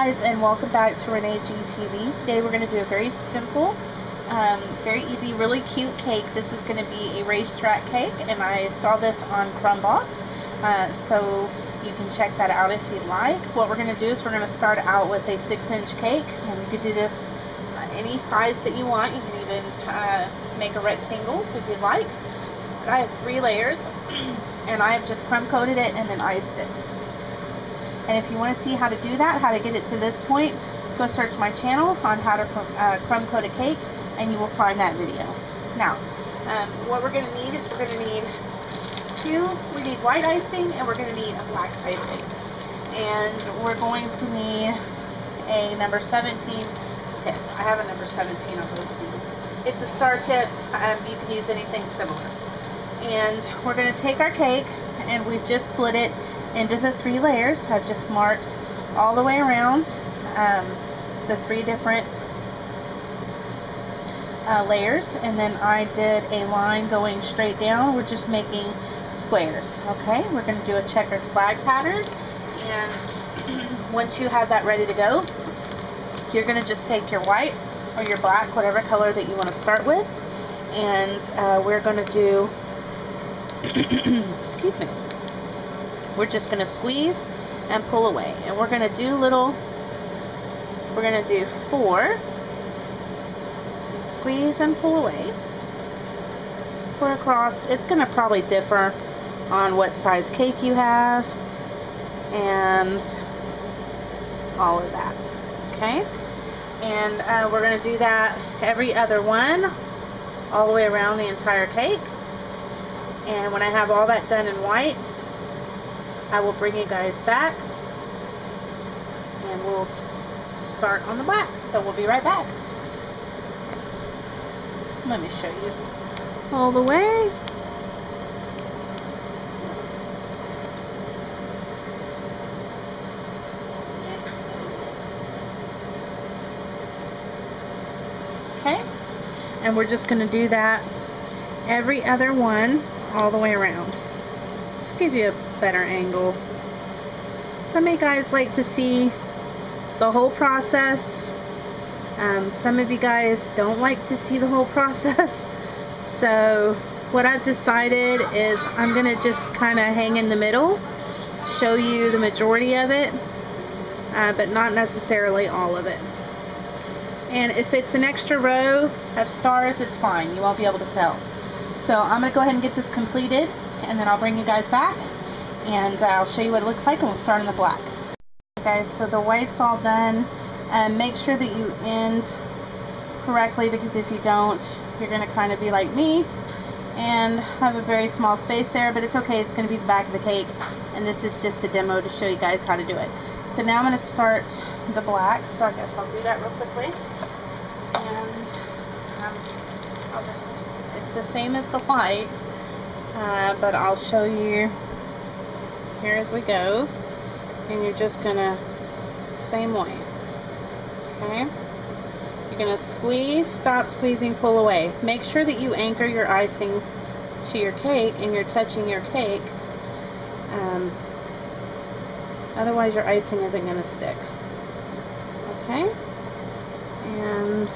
guys and welcome back to Renee GTV. Today we're going to do a very simple, um, very easy, really cute cake. This is going to be a racetrack cake and I saw this on Crumb Boss, uh, so you can check that out if you'd like. What we're going to do is we're going to start out with a 6 inch cake and you can do this any size that you want. You can even uh, make a rectangle if you'd like. I have three layers and I have just crumb coated it and then iced it. And if you want to see how to do that, how to get it to this point, go search my channel on how to uh, crumb coat a cake and you will find that video. Now, um, what we're going to need is we're going to need two, we need white icing and we're going to need a black icing. And we're going to need a number 17 tip. I have a number 17 on both of these. It's a star tip. Um, you can use anything similar. And we're going to take our cake and we've just split it into the three layers. I've just marked all the way around um, the three different uh, layers and then I did a line going straight down. We're just making squares. Okay, we're going to do a checkered flag pattern and once you have that ready to go, you're going to just take your white or your black, whatever color that you want to start with, and uh, we're going to do, excuse me, we're just going to squeeze and pull away. And we're going to do little, we're going to do four, squeeze and pull away, pour across. It's going to probably differ on what size cake you have and all of that. Okay? And uh, we're going to do that every other one all the way around the entire cake. And when I have all that done in white, I will bring you guys back and we'll start on the black. So we'll be right back. Let me show you all the way. Okay, and we're just going to do that every other one all the way around just give you a better angle. Some of you guys like to see the whole process. Um, some of you guys don't like to see the whole process. So what I've decided is I'm going to just kind of hang in the middle, show you the majority of it, uh, but not necessarily all of it. And if it's an extra row of stars, it's fine. You won't be able to tell. So I'm going to go ahead and get this completed and then I'll bring you guys back and I'll show you what it looks like and we'll start in the black. Okay, guys, so the white's all done and make sure that you end correctly because if you don't, you're going to kind of be like me and have a very small space there, but it's okay, it's going to be the back of the cake and this is just a demo to show you guys how to do it. So now I'm going to start the black, so I guess I'll do that real quickly. And um, I'll just, it's the same as the white, uh, but I'll show you here as we go and you're just gonna same way okay? You're gonna squeeze stop squeezing pull away. Make sure that you anchor your icing to your cake and you're touching your cake um, otherwise your icing isn't gonna stick okay and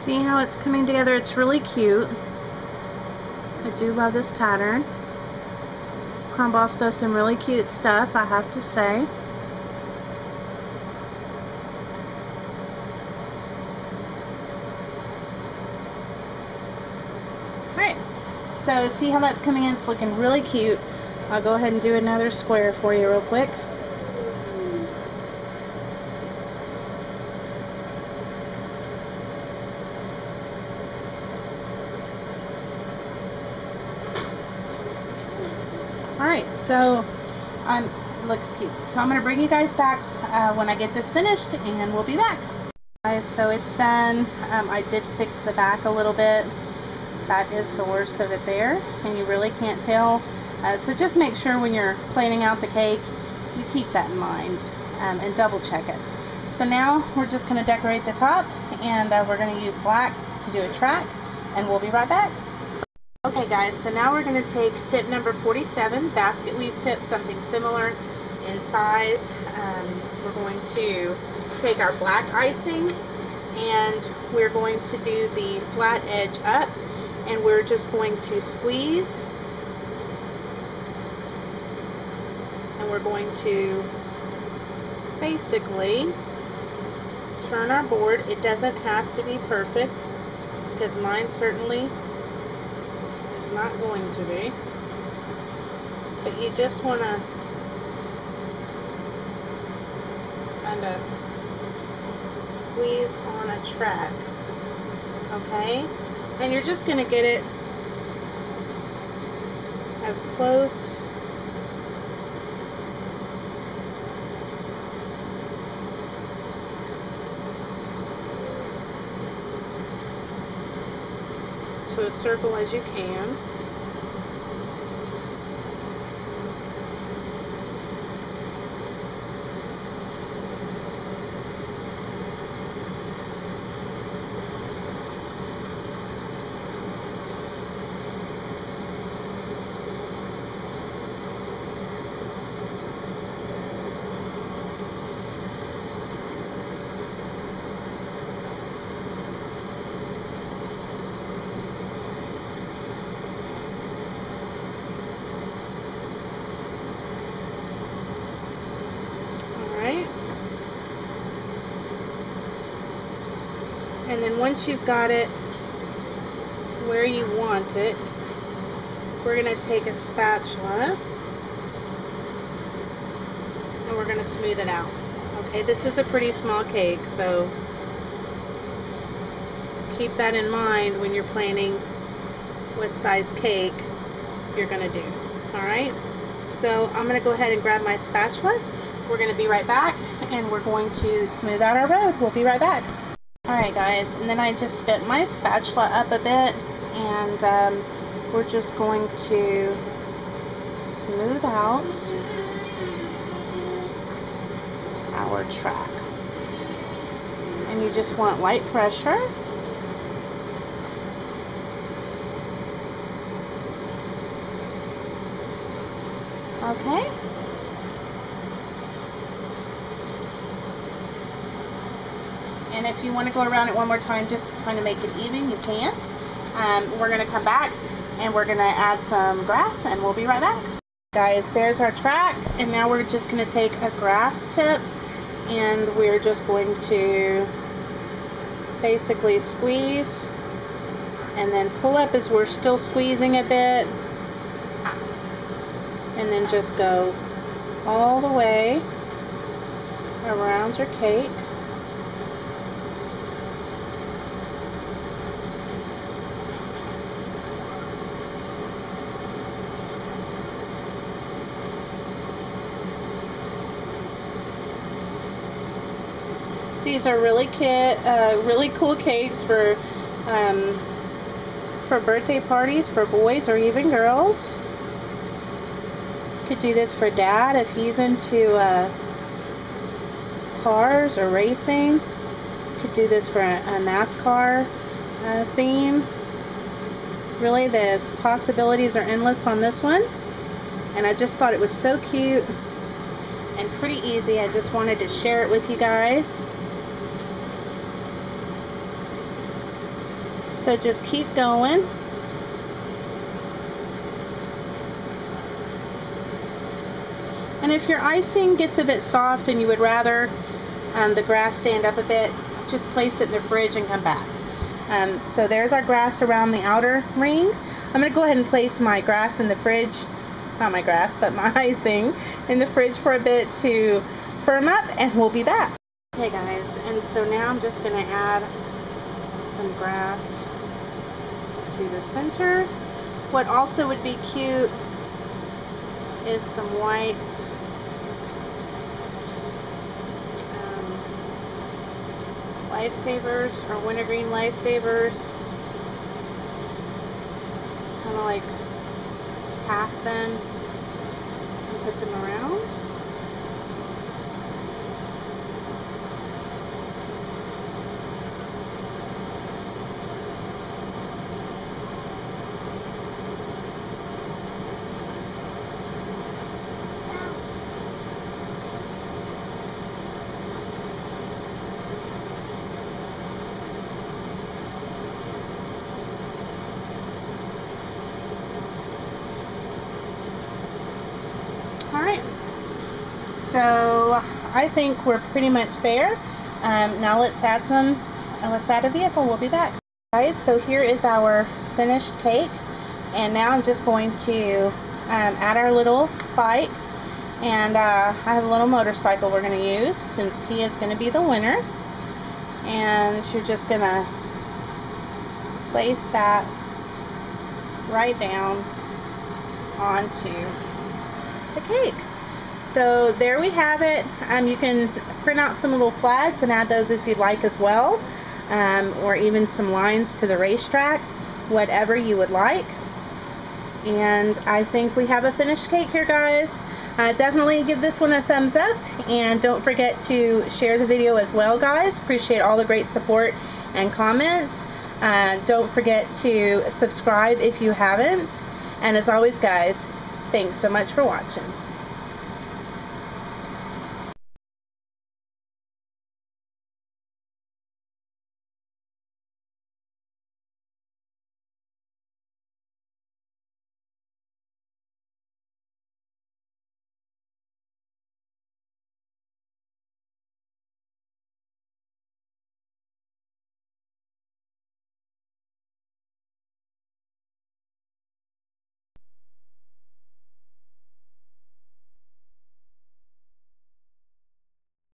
See how it's coming together? It's really cute. I do love this pattern. Crumb Boss does some really cute stuff, I have to say. Alright, so see how that's coming in? It's looking really cute. I'll go ahead and do another square for you real quick. Alright, so I'm looks cute. So I'm going to bring you guys back uh, when I get this finished and we'll be back. Guys, so it's done. Um, I did fix the back a little bit that is the worst of it there and you really can't tell. Uh, so just make sure when you're planning out the cake you keep that in mind um, and double check it. So now we're just going to decorate the top and uh, we're going to use black to do a track and we'll be right back. Okay guys, so now we're going to take tip number 47, basket weave tip, something similar in size. Um, we're going to take our black icing and we're going to do the flat edge up and we're just going to squeeze and we're going to basically turn our board. It doesn't have to be perfect because mine certainly not going to be. But you just want to kind of squeeze on a track. Okay? And you're just going to get it as close a circle as you can. And then once you've got it where you want it we're going to take a spatula and we're going to smooth it out. Okay this is a pretty small cake so keep that in mind when you're planning what size cake you're going to do alright so I'm going to go ahead and grab my spatula. We're going to be right back and we're going to smooth out our road. We'll be right back Alright guys, and then I just bent my spatula up a bit and um, we're just going to smooth out our track. And you just want light pressure. Okay. and if you want to go around it one more time just to kind of make it even, you can. Um, we're going to come back and we're going to add some grass and we'll be right back. Guys, there's our track and now we're just going to take a grass tip and we're just going to basically squeeze and then pull up as we're still squeezing a bit and then just go all the way around your cake These are really kit, uh, really cool cakes for um, for birthday parties for boys or even girls. Could do this for dad if he's into uh, cars or racing. Could do this for a, a NASCAR uh, theme. Really, the possibilities are endless on this one. And I just thought it was so cute and pretty easy. I just wanted to share it with you guys. So just keep going. And if your icing gets a bit soft and you would rather um, the grass stand up a bit, just place it in the fridge and come back. Um, so there's our grass around the outer ring. I'm going to go ahead and place my grass in the fridge, not my grass, but my icing in the fridge for a bit to firm up and we'll be back. Okay guys, and so now I'm just going to add some grass to the center. What also would be cute is some white um, lifesavers or wintergreen lifesavers. kind of like half them and put them around. Alright, so I think we're pretty much there. Um, now let's add some, uh, let's add a vehicle. We'll be back. Guys, so here is our finished cake. And now I'm just going to um, add our little bike. And uh, I have a little motorcycle we're going to use since he is going to be the winner. And you're just going to place that right down onto the cake. So there we have it. Um, you can print out some little flags and add those if you'd like as well. Um, or even some lines to the racetrack. Whatever you would like. And I think we have a finished cake here guys. Uh, definitely give this one a thumbs up. And don't forget to share the video as well guys. Appreciate all the great support and comments. Uh, don't forget to subscribe if you haven't. And as always guys, Thanks so much for watching.